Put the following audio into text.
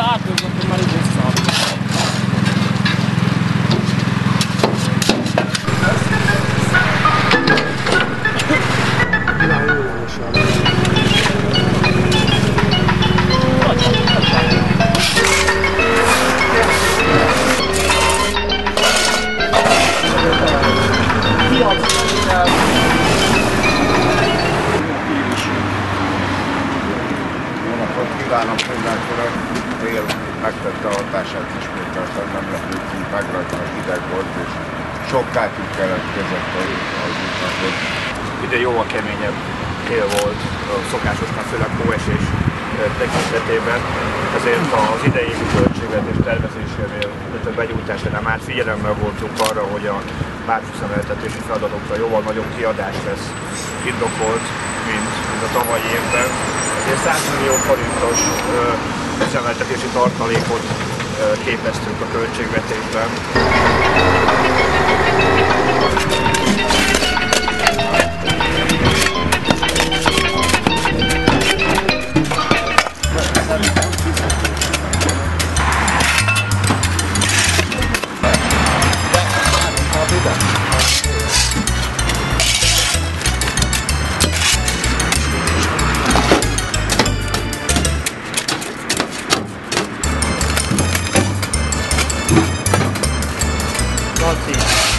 átnézem, hogy már így összeadom. Jó kívánok mindenkinek! Tél megtette a hatását ismételten, nem lepődtünk meg rajta, a hideg volt, és közepén az útnak, hogy Ide jóval keményebb tél volt, a szokásosnál főleg hóesés tekintetében, ezért az idei költségvetés tervezésénél, illetve begyújtásánál már figyelemmel voltunk arra, hogy a bárcsúszemeltetési feladatokra jóval nagyobb kiadás lesz indokolt, mint, mint a tavalyi évben. Ezért 100 millió forintos üzemeltetési tartalékot képeztünk a költségvetésben. Thank you. बहुत सी